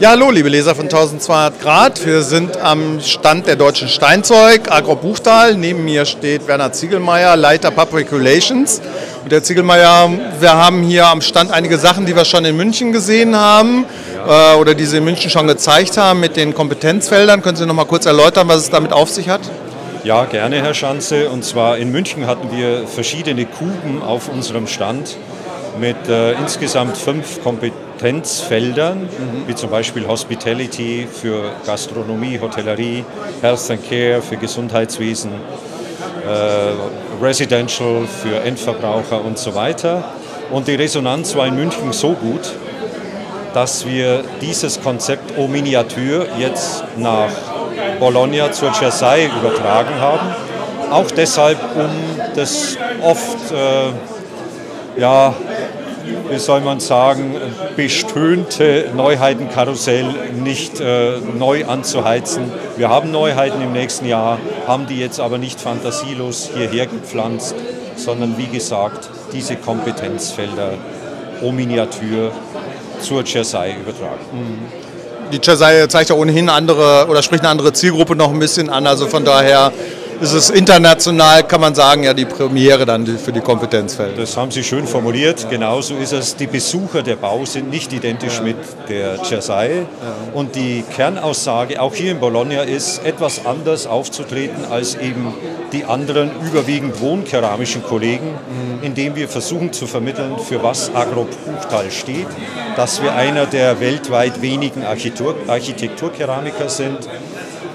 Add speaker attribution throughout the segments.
Speaker 1: Ja, hallo, liebe Leser von 1200 Grad. Wir sind am Stand der Deutschen Steinzeug, Agro Buchtal. Neben mir steht Werner Ziegelmeier, Leiter Public Relations. Und Herr Ziegelmeier, wir haben hier am Stand einige Sachen, die wir schon in München gesehen haben äh, oder die Sie in München schon gezeigt haben mit den Kompetenzfeldern. Können Sie noch mal kurz erläutern, was es damit auf sich hat?
Speaker 2: Ja, gerne, Herr Schanze. Und zwar in München hatten wir verschiedene Kuben auf unserem Stand mit äh, insgesamt fünf Kompetenzfeldern, mhm. wie zum Beispiel Hospitality für Gastronomie, Hotellerie, Health and Care für Gesundheitswesen, äh, Residential für Endverbraucher und so weiter. Und die Resonanz war in München so gut, dass wir dieses Konzept O Miniatur jetzt nach Bologna zur Cersei übertragen haben. Auch deshalb, um das oft äh, ja, wie soll man sagen, bestönte Neuheitenkarussell nicht äh, neu anzuheizen. Wir haben Neuheiten im nächsten Jahr, haben die jetzt aber nicht fantasielos hierher gepflanzt, sondern wie gesagt, diese Kompetenzfelder o Miniatur zur Chersei übertragen.
Speaker 1: Mhm. Die Chersei zeigt ja ohnehin andere oder spricht eine andere Zielgruppe noch ein bisschen an, also von daher ist es international, kann man sagen, ja die Premiere dann für die Kompetenzfelder.
Speaker 2: Das haben Sie schön formuliert. Genauso ist es. Die Besucher der Bau sind nicht identisch ja. mit der Cersei. Ja. Und die Kernaussage auch hier in Bologna ist, etwas anders aufzutreten als eben die anderen überwiegend wohnkeramischen Kollegen, mhm. indem wir versuchen zu vermitteln, für was Agro-Buchtal steht, dass wir einer der weltweit wenigen Architektur Architekturkeramiker sind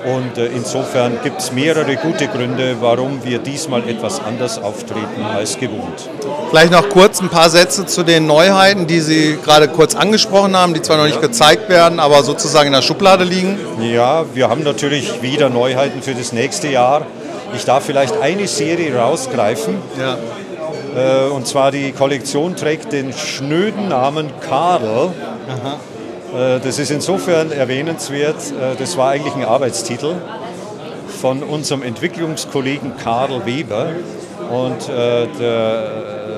Speaker 2: und äh, insofern gibt es mehrere gute Gründe, warum wir diesmal etwas anders auftreten als gewohnt.
Speaker 1: Vielleicht noch kurz ein paar Sätze zu den Neuheiten, die Sie gerade kurz angesprochen haben, die zwar noch nicht gezeigt werden, aber sozusagen in der Schublade liegen.
Speaker 2: Ja, wir haben natürlich wieder Neuheiten für das nächste Jahr. Ich darf vielleicht eine Serie rausgreifen. Ja. Äh, und zwar die Kollektion trägt den schnöden Namen Karl. Aha. Äh, das ist insofern erwähnenswert, äh, das war eigentlich ein Arbeitstitel von unserem Entwicklungskollegen Karl Weber. Und äh,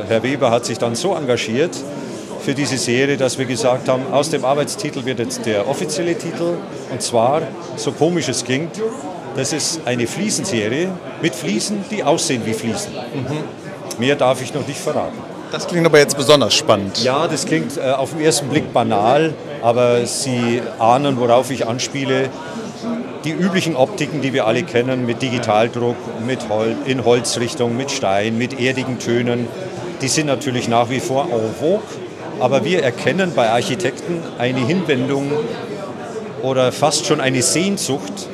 Speaker 2: Herr Weber hat sich dann so engagiert für diese Serie, dass wir gesagt haben, aus dem Arbeitstitel wird jetzt der offizielle Titel. Und zwar, so komisch es klingt, das ist eine Fliesenserie mit Fliesen, die aussehen wie Fliesen. Mhm. Mehr darf ich noch nicht verraten.
Speaker 1: Das klingt aber jetzt besonders spannend.
Speaker 2: Ja, das klingt äh, auf den ersten Blick banal, aber Sie ahnen, worauf ich anspiele. Die üblichen Optiken, die wir alle kennen, mit Digitaldruck, mit Hol in Holzrichtung, mit Stein, mit erdigen Tönen, die sind natürlich nach wie vor en vogue. Aber wir erkennen bei Architekten eine Hinwendung oder fast schon eine Sehnsucht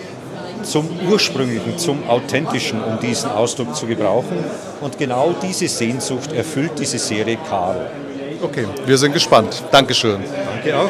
Speaker 2: zum Ursprünglichen, zum Authentischen, um diesen Ausdruck zu gebrauchen. Und genau diese Sehnsucht erfüllt diese Serie Karl.
Speaker 1: Okay, wir sind gespannt. Dankeschön.
Speaker 2: Danke auch.